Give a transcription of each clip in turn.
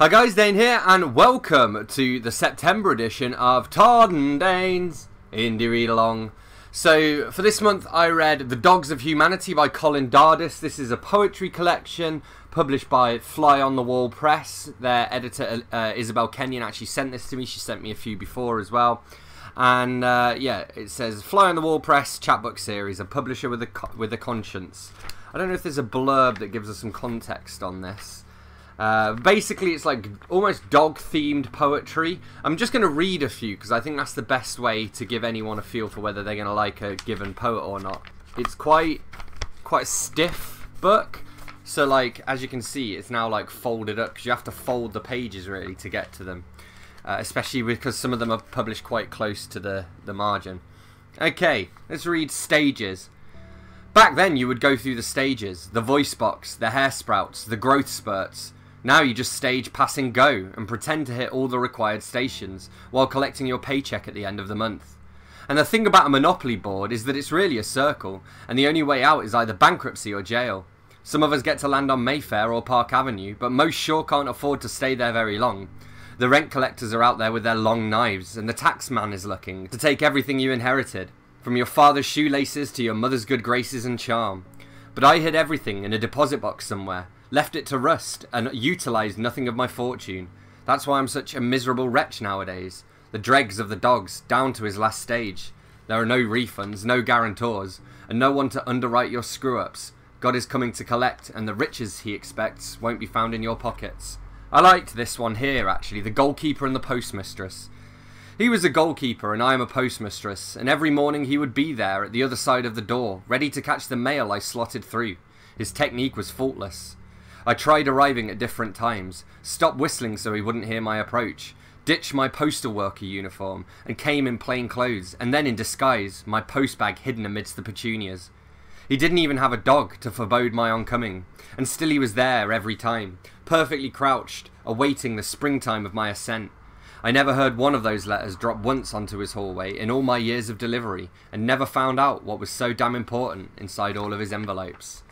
Hi guys, Dane here, and welcome to the September edition of Todd and Dane's Indie Read Along. So, for this month, I read The Dogs of Humanity by Colin Dardis. This is a poetry collection published by Fly on the Wall Press. Their editor, uh, Isabelle Kenyon, actually sent this to me. She sent me a few before as well. And uh, yeah, it says Fly on the Wall Press chapbook series, a publisher with a, with a conscience. I don't know if there's a blurb that gives us some context on this. Uh, basically, it's like almost dog-themed poetry. I'm just going to read a few because I think that's the best way to give anyone a feel for whether they're going to like a given poet or not. It's quite, quite a stiff book. So, like, as you can see, it's now like folded up because you have to fold the pages really to get to them. Uh, especially because some of them are published quite close to the, the margin. Okay, let's read stages. Back then, you would go through the stages, the voice box, the hair sprouts, the growth spurts. Now you just stage pass and go and pretend to hit all the required stations while collecting your paycheck at the end of the month. And the thing about a Monopoly board is that it's really a circle, and the only way out is either bankruptcy or jail. Some of us get to land on Mayfair or Park Avenue, but most sure can't afford to stay there very long. The rent collectors are out there with their long knives, and the tax man is looking to take everything you inherited, from your father's shoelaces to your mother's good graces and charm. But I hid everything in a deposit box somewhere, left it to rust, and utilised nothing of my fortune. That's why I'm such a miserable wretch nowadays. The dregs of the dogs, down to his last stage. There are no refunds, no guarantors, and no one to underwrite your screw-ups. God is coming to collect, and the riches he expects won't be found in your pockets. I liked this one here, actually, the goalkeeper and the postmistress. He was a goalkeeper and I am a postmistress, and every morning he would be there at the other side of the door, ready to catch the mail I slotted through. His technique was faultless. I tried arriving at different times, stopped whistling so he wouldn't hear my approach, ditched my postal worker uniform, and came in plain clothes, and then in disguise, my postbag hidden amidst the petunias. He didn't even have a dog to forebode my oncoming, and still he was there every time, perfectly crouched, awaiting the springtime of my ascent. I never heard one of those letters drop once onto his hallway in all my years of delivery, and never found out what was so damn important inside all of his envelopes.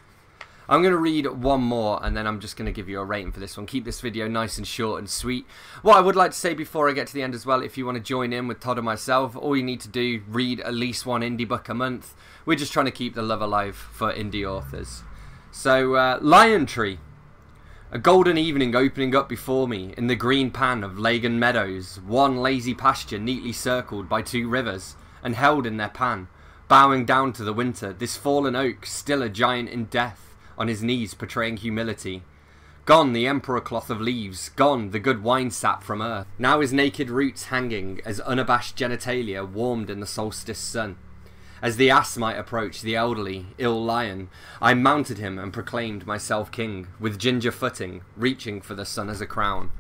I'm going to read one more and then I'm just going to give you a rating for this one. Keep this video nice and short and sweet. What I would like to say before I get to the end as well, if you want to join in with Todd and myself, all you need to do, read at least one indie book a month. We're just trying to keep the love alive for indie authors. So, uh, Lion Tree. A golden evening opening up before me in the green pan of Lagan Meadows, one lazy pasture neatly circled by two rivers, and held in their pan, bowing down to the winter, this fallen oak still a giant in death on his knees portraying humility. Gone the emperor cloth of leaves, gone the good wine sap from earth. Now his naked roots hanging as unabashed genitalia warmed in the solstice sun. As the ass might approach the elderly, ill lion, I mounted him and proclaimed myself king, with ginger footing, reaching for the sun as a crown.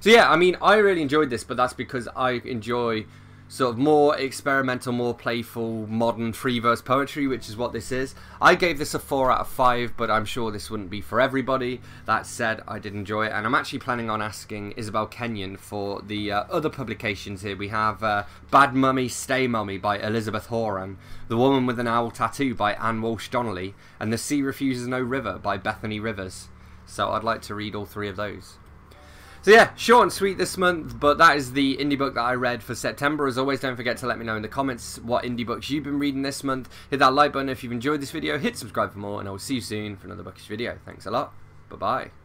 So yeah, I mean, I really enjoyed this, but that's because I enjoy sort of more experimental, more playful, modern free verse poetry, which is what this is. I gave this a 4 out of 5, but I'm sure this wouldn't be for everybody. That said, I did enjoy it, and I'm actually planning on asking Isabelle Kenyon for the uh, other publications here. We have uh, Bad Mummy, Stay Mummy by Elisabeth Horan, The Woman with an Owl Tattoo by Anne Walsh Donnelly, and The Sea Refuses No River by Bethany Rivers. So I'd like to read all three of those. So yeah, short and sweet this month, but that is the indie book that I read for September. As always, don't forget to let me know in the comments what indie books you've been reading this month. Hit that like button if you've enjoyed this video, hit subscribe for more, and I will see you soon for another bookish video. Thanks a lot. Bye-bye.